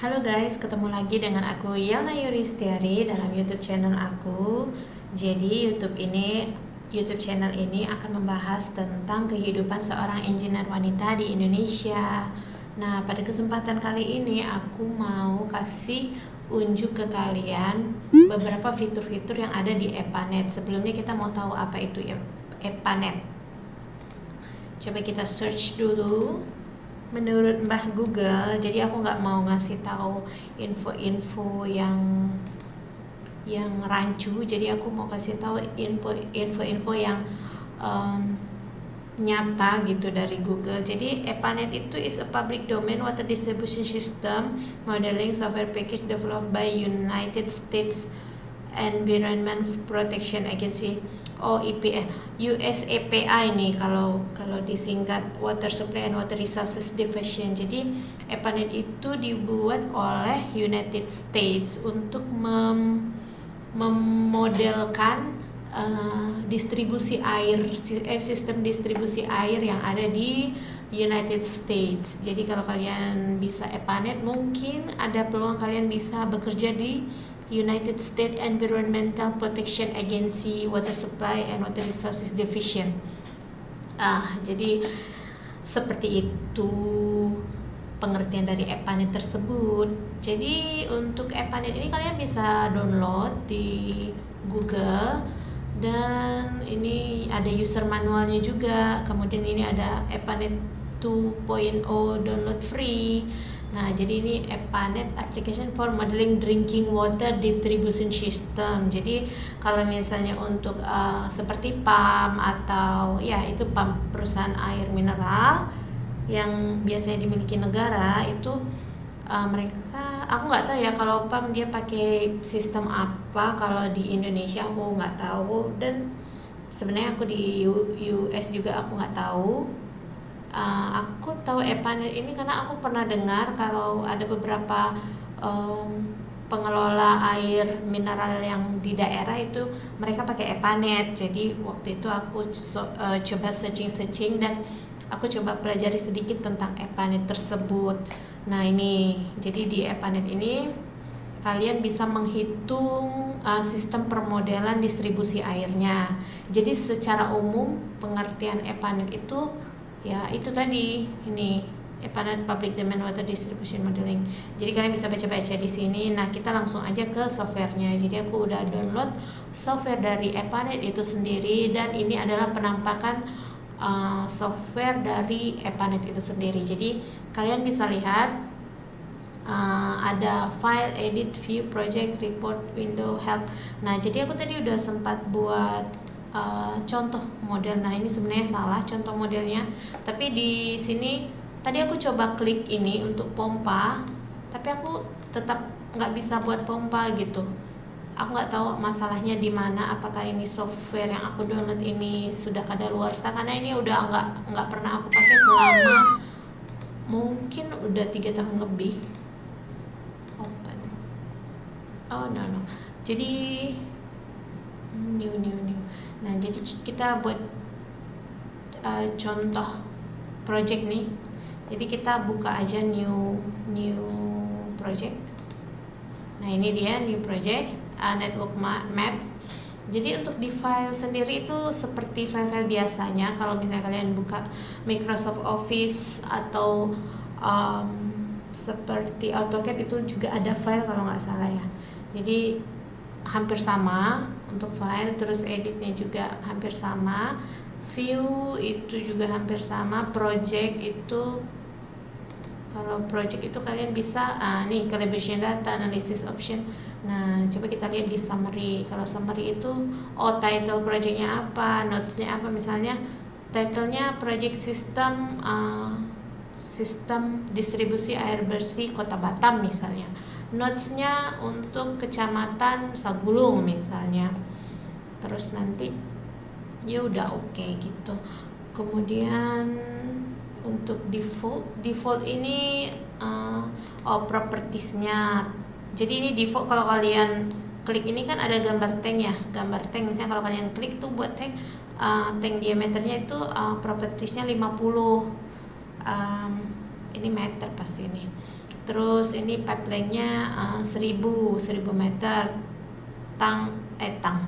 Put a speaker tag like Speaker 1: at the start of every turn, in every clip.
Speaker 1: Halo guys, ketemu lagi dengan aku Yana Yuristiari dalam YouTube channel aku. Jadi YouTube ini YouTube channel ini akan membahas tentang kehidupan seorang engineer wanita di Indonesia. Nah, pada kesempatan kali ini aku mau kasih unjuk ke kalian beberapa fitur-fitur yang ada di EPANET. Sebelumnya kita mau tahu apa itu EPANET. Coba kita search dulu menurut Mbah Google jadi aku nggak mau ngasih tahu info-info yang yang rancu. Jadi aku mau kasih tahu info info-info yang um, nyata gitu dari Google. Jadi EPANET itu is a public domain water distribution system modeling software package developed by United States Environment Protection Agency oh IPA USAPI nih kalau kalau disingkat Water Supply and Water Resources Division. Jadi EPANET itu dibuat oleh United States untuk mem memodelkan uh, distribusi air eh, sistem distribusi air yang ada di United States. Jadi kalau kalian bisa EPANET mungkin ada peluang kalian bisa bekerja di United States Environmental Protection Agency Water Supply and Water Resources Division. Ah, jadi seperti itu pengertian dari EPANET tersebut. Jadi untuk EPANET ini kalian bisa download di Google dan ini ada user manualnya juga. Kemudian ini ada EPANET 2.0 download free Nah, jadi ini EPANET application for modeling drinking water distribution system. Jadi kalau misalnya untuk uh, seperti PAM atau ya itu PAM perusahaan air mineral yang biasanya dimiliki negara itu uh, mereka aku nggak tahu ya kalau PAM dia pakai sistem apa. Kalau di Indonesia aku nggak tahu. Dan sebenarnya aku di US juga aku nggak tahu uh, aku tahu Epanet ini karena aku pernah dengar kalau ada beberapa um, pengelola air mineral yang di daerah itu mereka pakai Epanet jadi waktu itu aku so, uh, coba searching-searching dan aku coba pelajari sedikit tentang Epanet tersebut. Nah ini jadi di Epanet ini kalian bisa menghitung uh, sistem permodelan distribusi airnya. Jadi secara umum pengertian Epanet itu ya itu tadi ini EPANET Public Domain Water Distribution Modeling. Jadi kalian bisa baca-baca di sini. Nah, kita langsung aja ke softwarenya. Jadi aku udah download software dari EPANET itu sendiri dan ini adalah penampakan uh, software dari EPANET itu sendiri. Jadi kalian bisa lihat uh, ada file, edit, view, project, report, window, help. Nah, jadi aku tadi udah sempat buat uh, contoh model. Nah, ini sebenarnya salah contoh modelnya. Tapi di sini tadi aku coba klik ini untuk pompa, tapi aku tetap nggak bisa buat pompa gitu. Aku nggak tahu masalahnya di mana. Apakah ini software yang aku download ini sudah kadaluarsa? Karena ini udah nggak nggak pernah aku pakai selama mungkin udah tiga tahun lebih. Open. Oh no no. Jadi new new new Nah, jadi kita buat uh, contoh project nih. Jadi kita buka aja new new project. Nah, ini dia new project uh, network map. Jadi untuk di file sendiri itu seperti file-file biasanya. Kalau misalnya kalian buka Microsoft Office atau um, seperti AutoCAD itu juga ada file kalau nggak salah ya. Jadi hampir sama untuk file terus editnya juga hampir sama. View itu juga hampir sama project itu kalau project itu kalian bisa uh, nih calibration data analysis option. Nah coba kita lihat di summary. Kalau summary itu oh title projectnya apa notesnya apa misalnya titlenya project system uh, sistem distribusi air bersih kota Batam misalnya notesnya untuk kecamatan Sagulung misalnya. Terus nanti ya udah oke okay, gitu. Kemudian untuk default default ini uh, oh propertiesnya. Jadi ini default kalau kalian klik ini kan ada gambar tank ya. Gambar tank misalnya kalau kalian klik tuh buat tank uh, tank diameternya itu uh, propertiesnya 50 um, ini meter pasti ini terus ini pipe lengthnya uh, 1000 1000 meter. Tang eh tang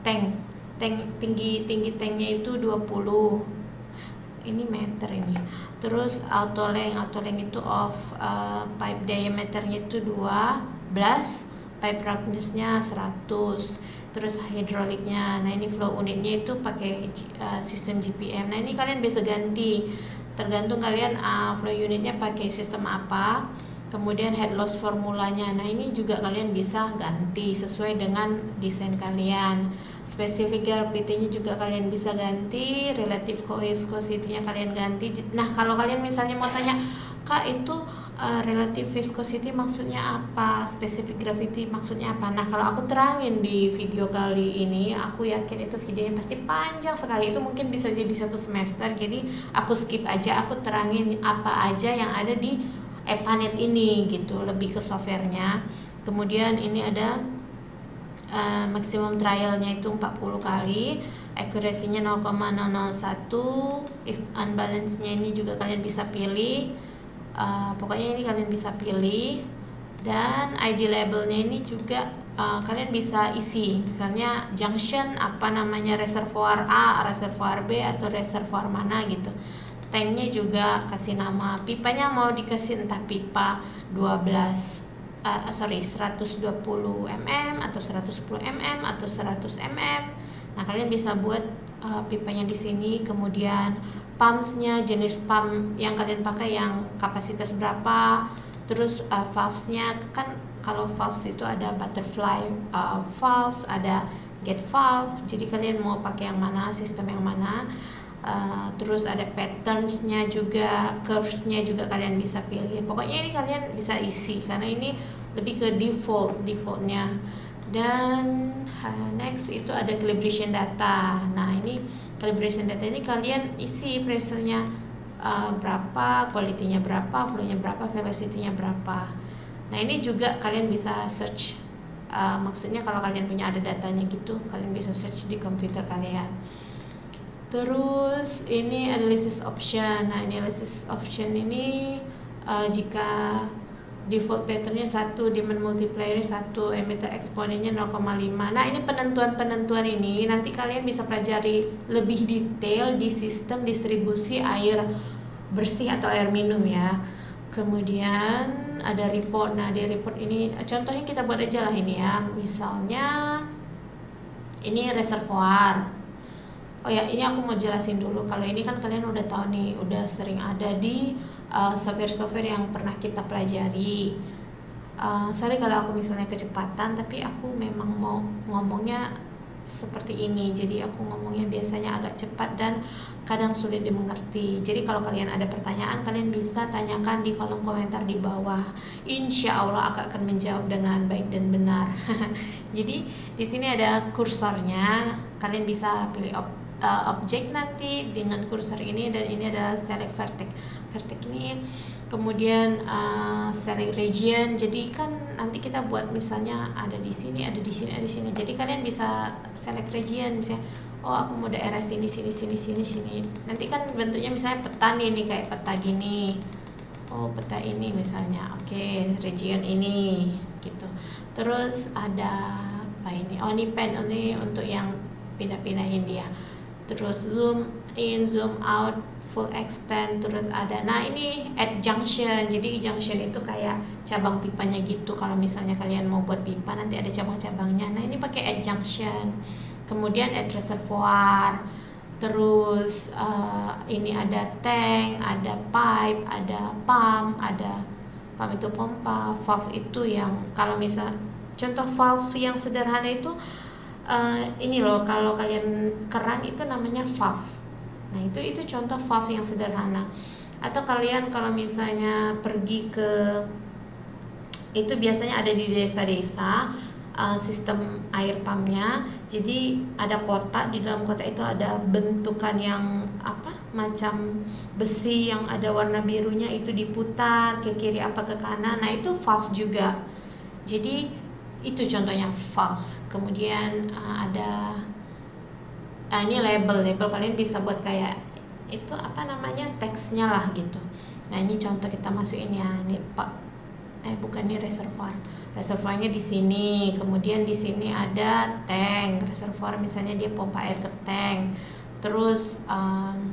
Speaker 1: tank. Tank tinggi tinggi tanknya itu 20 ini meter ini. Terus auto length auto length itu of uh, pipe diameternya itu 12 pipe roughnessnya 100 terus hidroliknya nah ini flow unitnya itu pakai uh, sistem GPM nah ini kalian bisa ganti. Tergantung kalian uh, flow unitnya pakai sistem apa kemudian head loss formulanya. Nah ini juga kalian bisa ganti sesuai dengan desain kalian. Spesifik gravity nya juga kalian bisa ganti relative viscosity nya kalian ganti. Nah kalau kalian misalnya mau tanya kak itu uh, relative viscosity maksudnya apa? Specific gravity maksudnya apa? Nah kalau aku terangin di video kali ini aku yakin itu videonya pasti panjang sekali. Itu mungkin bisa jadi satu semester. Jadi aku skip aja aku terangin apa aja yang ada di Epanet ini gitu lebih ke softwarenya. Kemudian ini ada uh, maksimum trialnya itu 40 kali accuracy-nya 0,001 if unbalance-nya ini juga kalian bisa pilih uh, pokoknya ini kalian bisa pilih. Dan ID labelnya ini juga uh, kalian bisa isi misalnya junction apa namanya reservoir A, reservoir B atau reservoir mana gitu tanknya juga kasih nama. Pipanya mau dikasih entah pipa 12 uh, sorry 120 mm atau 110 mm atau 100 mm nah kalian bisa buat uh, pipanya di sini. Kemudian pumpsnya jenis pump yang kalian pakai yang kapasitas berapa. Terus uh, valvesnya. Kan kalau valves itu ada butterfly uh, valves ada gate valve. Jadi kalian mau pakai yang mana sistem yang mana Uh, terus ada patternsnya juga curvesnya juga kalian bisa pilih. Pokoknya ini kalian bisa isi karena ini lebih ke default defaultnya. Dan uh, next itu ada calibration data. Nah ini calibration data ini kalian isi pressurnya uh, berapa kualitinya berapa flownya berapa velocity-nya berapa. Nah ini juga kalian bisa search. Uh, maksudnya kalau kalian punya ada datanya gitu kalian bisa search di komputer kalian Terus ini analysis option. Nah, analysis option ini uh, jika default patternnya satu, demand multiplier satu, emitter eksponennya 0,5. Nah, ini penentuan-penentuan ini nanti kalian bisa pelajari lebih detail di sistem distribusi air bersih atau air minum ya. Kemudian ada report. Nah, di report ini contohnya kita buat aja lah ini ya. Misalnya ini reservoir oh ya ini aku mau jelasin dulu. Kalau ini kan kalian udah tahu nih udah sering ada di uh, software-software yang pernah kita pelajari. Uh, sorry kalau aku misalnya kecepatan tapi aku memang mau ngomongnya seperti ini. Jadi aku ngomongnya biasanya agak cepat dan kadang sulit dimengerti. Jadi kalau kalian ada pertanyaan kalian bisa tanyakan di kolom komentar di bawah. Insya Allah aku akan menjawab dengan baik dan benar. Jadi di sini ada kursornya. Kalian bisa pilih op uh, objek nanti dengan kursor ini dan ini adalah select vertex vertex ini kemudian uh, select region. Jadi kan nanti kita buat misalnya ada di sini ada di sini ada di sini. Jadi kalian bisa select region misalnya oh aku mau daerah sini sini sini sini sini. Nanti kan bentuknya misalnya peta nih nih kayak peta gini. Oh peta ini misalnya. Oke okay, region ini gitu. Terus ada apa ini? Oh ini pen ini untuk yang pindah-pindahin dia terus zoom in zoom out full extend terus ada nah ini add junction. Jadi junction itu kayak cabang pipanya gitu. Kalau misalnya kalian mau buat pipa nanti ada cabang-cabangnya. Nah ini pakai add junction. Kemudian add reservoir. Terus uh, ini ada tank ada pipe ada pump ada pump itu pompa valve itu yang kalau misal contoh valve yang sederhana itu uh, ini loh kalau kalian keran itu namanya valve nah itu itu contoh valve yang sederhana. Atau kalian kalau misalnya pergi ke itu biasanya ada di desa-desa uh, sistem air pumpnya. Jadi ada kotak di dalam kotak itu ada bentukan yang apa macam besi yang ada warna birunya itu diputar ke kiri apa ke kanan. Nah itu valve juga. Jadi itu contohnya valve kemudian uh, ada uh, ini label label kalian bisa buat kayak itu apa namanya teksnya lah gitu. Nah ini contoh kita masukin ya ini pak eh bukan ini reservoir. Reservoirnya di sini kemudian di sini ada tank. Reservoir misalnya dia pompa air ke tank. Terus um,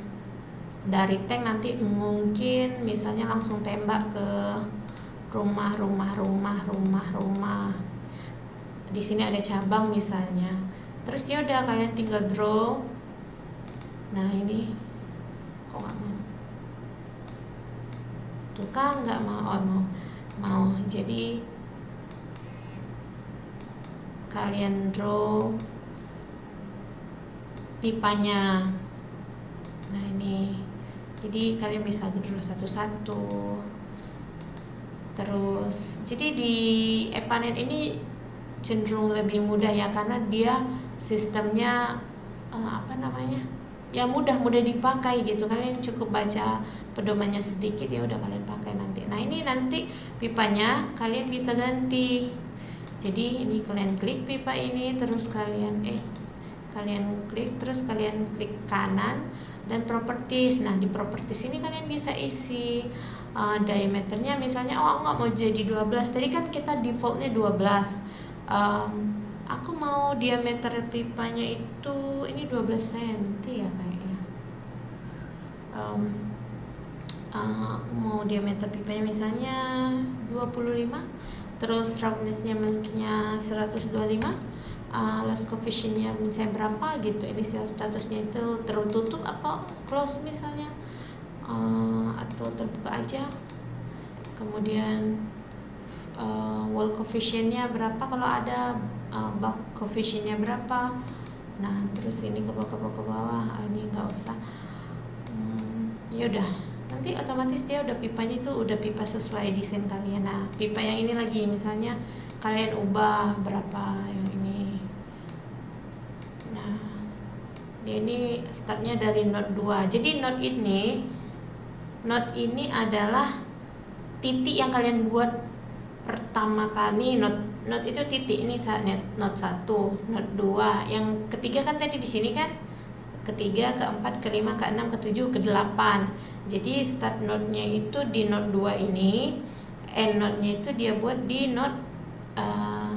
Speaker 1: dari tank nanti mungkin misalnya langsung tembak ke rumah rumah rumah rumah rumah di sini ada cabang misalnya. Terus ya udah kalian tinggal draw. Nah ini. Kok nggak mau? Tuh kan nggak mau. Oh, mau. Mau. Jadi kalian draw pipanya. Nah ini. Jadi kalian bisa draw satu-satu. Terus jadi di Epanet ini cenderung lebih mudah ya karena dia sistemnya uh, apa namanya ya mudah mudah dipakai gitu kalian cukup baca pedomannya sedikit ya udah kalian pakai nanti. Nah ini nanti pipanya kalian bisa ganti. Jadi ini kalian klik pipa ini terus kalian eh kalian klik terus kalian klik kanan dan properties. Nah di properties ini kalian bisa isi uh, diameternya misalnya oh nggak mau jadi 12 tadi kan kita defaultnya 12 um, aku mau diameter pipanya itu ini 12 cm ya kayaknya um, uh, aku mau diameter pipanya misalnya 25 terus roughnessnya miliknya 125 uh, last coefficientnya misalnya berapa gitu inisial statusnya itu tertutup apa close misalnya uh, atau terbuka aja. Kemudian uh, wall coefficientnya berapa? Kalau ada uh, bulk coefficientnya berapa? Nah terus ini ke bawah ke bawah ke bawah. Ah, ini nggak usah. Hmm, ya udah. Nanti otomatis dia udah pipanya itu udah pipa sesuai desain kalian. Nah pipa yang ini lagi misalnya kalian ubah berapa yang ini. Nah dia ini startnya dari node 2 jadi node ini node ini adalah titik yang kalian buat pertama kali node node itu titik ini saat node 1 node 2 yang ketiga kan tadi di sini kan ketiga, keempat, kelima, keenam, ketujuh, kedelapan. Jadi start node-nya itu di node 2 ini, end node-nya itu dia buat di node uh,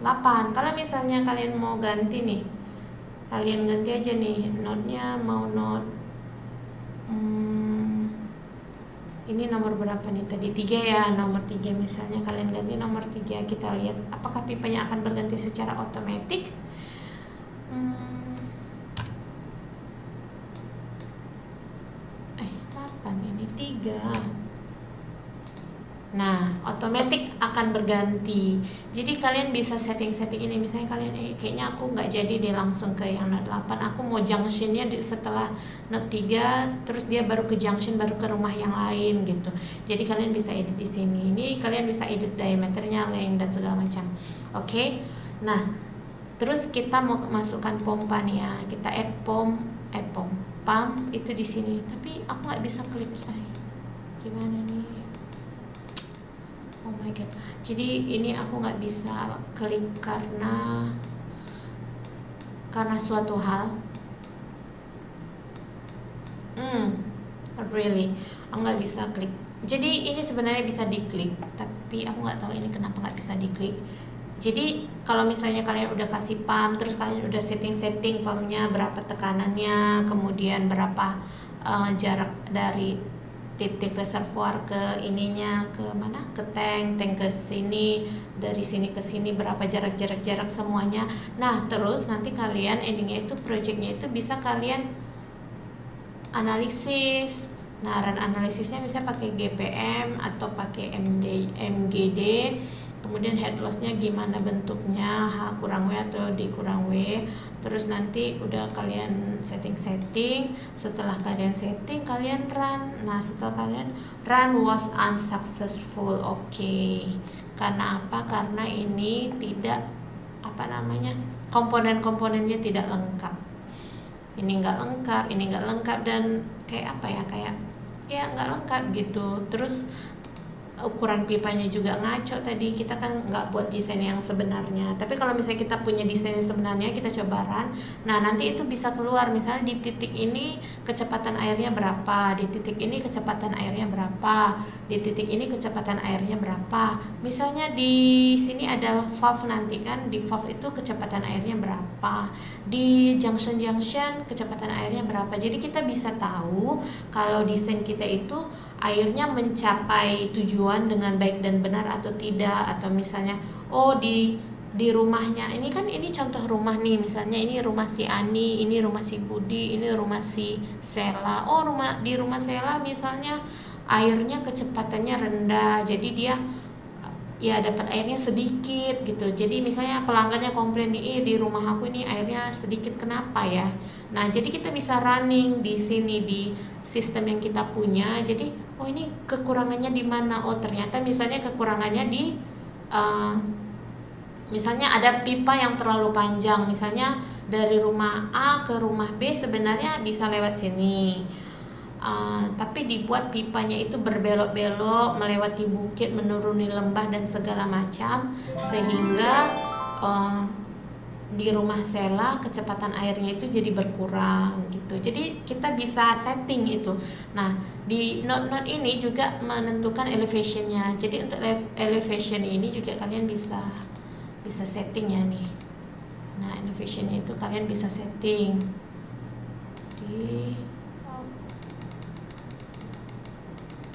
Speaker 1: eh, 8. Kalau misalnya kalian mau ganti nih, kalian ganti aja nih node-nya mau node hmm, ini nomor berapa nih? Tadi tiga ya nomor tiga misalnya. Kalian ganti nomor tiga kita lihat apakah pipanya akan berganti secara otomatis. Hmm, tiga Nah, otomatis akan berganti. Jadi kalian bisa setting-setting ini. Misalnya kalian, eh, kayaknya aku nggak jadi deh langsung ke yang note 8. Aku mau junctionnya setelah note 3, terus dia baru ke junction, baru ke rumah yang lain gitu. Jadi kalian bisa edit di sini. Ini kalian bisa edit diameternya, length dan segala macam. Oke. Okay? Nah, terus kita mau masukkan pompa nih ya. Kita add pom, add pom, pump itu di sini. Tapi aku nggak bisa klik ya gimana nih oh my god. Jadi ini aku nggak bisa klik karena karena suatu hal. Hmm really. Aku nggak bisa klik. Jadi ini sebenarnya bisa diklik tapi aku nggak tahu ini kenapa nggak bisa diklik. Jadi kalau misalnya kalian udah kasih pump terus kalian udah setting-setting pumpnya berapa tekanannya kemudian berapa uh, jarak dari titik reservoir ke ininya ke mana? Ke tank tank ke sini dari sini ke sini berapa jarak jarak jarak semuanya. Nah terus nanti kalian endingnya itu projectnya itu bisa kalian analisis. Nah analisisnya bisa pakai GPM atau pakai MD, MGD kemudian head lossnya gimana bentuknya H kurang W atau D kurang W. Terus nanti udah kalian setting-setting setelah kalian setting kalian run. Nah setelah kalian run was unsuccessful oke. Okay. karena apa? Karena ini tidak apa namanya komponen-komponennya tidak lengkap. Ini enggak lengkap ini enggak lengkap dan kayak apa ya kayak ya enggak lengkap gitu. Terus ukuran pipanya juga ngaco tadi. Kita kan nggak buat desain yang sebenarnya. Tapi kalau misalnya kita punya desain yang sebenarnya kita cobaran nah nanti itu bisa keluar. Misalnya di titik ini kecepatan airnya berapa? Di titik ini kecepatan airnya berapa? Di titik ini kecepatan airnya berapa? Misalnya di sini ada valve nanti kan. Di valve itu kecepatan airnya berapa? Di junction junction kecepatan airnya berapa? Jadi kita bisa tahu kalau desain kita itu airnya mencapai tujuan dengan baik dan benar atau tidak atau misalnya oh di di rumahnya ini kan ini contoh rumah nih misalnya ini rumah si Ani ini rumah si Budi ini rumah si Sela. Oh rumah di rumah Sela misalnya airnya kecepatannya rendah jadi dia ya dapat airnya sedikit gitu. Jadi misalnya pelanggannya komplain nih di rumah aku ini airnya sedikit kenapa ya nah jadi kita bisa running di sini di sistem yang kita punya. Jadi oh ini kekurangannya di mana? Oh ternyata misalnya kekurangannya di uh, misalnya ada pipa yang terlalu panjang. Misalnya dari rumah A ke rumah B sebenarnya bisa lewat sini. Uh, tapi dibuat pipanya itu berbelok-belok melewati bukit menuruni lembah dan segala macam sehingga uh, di rumah Sela kecepatan airnya itu jadi berkurang gitu. Jadi kita bisa setting itu. Nah, di note-note ini juga menentukan elevationnya. Jadi untuk elevation ini juga kalian bisa bisa setting ya nih. Nah, elevationnya itu kalian bisa setting di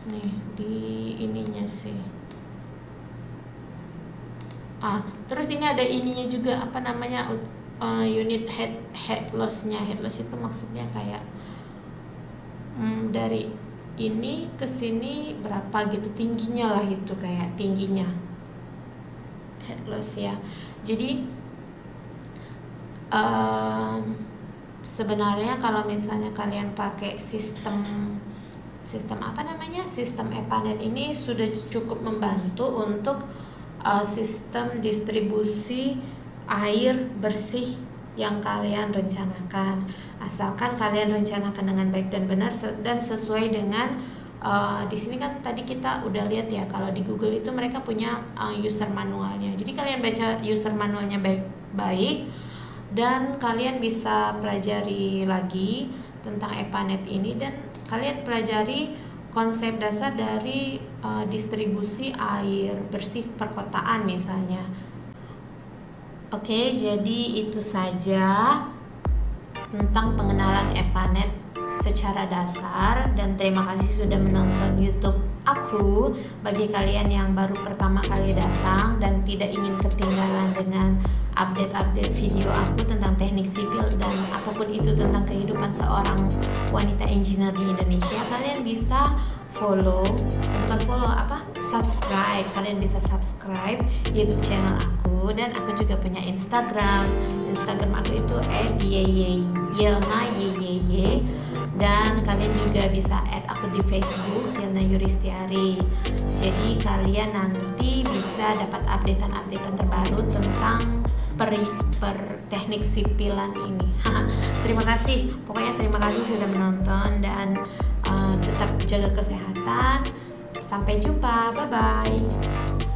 Speaker 1: nih di ininya sih ah terus ini ada ininya juga apa namanya uh, unit head head lossnya. Head loss itu maksudnya kayak hmm, dari ini ke sini berapa gitu tingginya lah itu kayak tingginya. Head loss ya. Jadi um, sebenarnya kalau misalnya kalian pakai sistem sistem apa namanya sistem epanet ini sudah cukup membantu untuk uh, sistem distribusi air bersih yang kalian rencanakan. Asalkan kalian rencanakan dengan baik dan benar dan sesuai dengan uh, di sini kan tadi kita udah lihat ya kalau di Google itu mereka punya uh, user manualnya. Jadi kalian baca user manualnya baik-baik dan kalian bisa pelajari lagi tentang EPANET ini dan kalian pelajari konsep dasar dari uh, distribusi air bersih perkotaan misalnya. Oke, jadi itu saja tentang pengenalan EPANET secara dasar dan terima kasih sudah menonton YouTube aku. Bagi kalian yang baru pertama kali datang dan tidak ingin ketinggalan dengan update-update video aku tentang teknik sipil dan apa pun itu tentang kehidupan seorang wanita engineer di Indonesia kalian bisa follow bukan follow apa? Subscribe. Kalian bisa subscribe YouTube channel aku dan aku juga punya Instagram. Instagram aku itu @yelna yeye dan kalian juga bisa add aku di Facebook Yelna Yuristiari jadi kalian nanti bisa dapat updatean-updatean terbaru tentang per, per teknik sipilan ini. terima kasih, pokoknya terima kasih sudah menonton dan uh, tetap jaga kesehatan. Sampai jumpa, bye bye.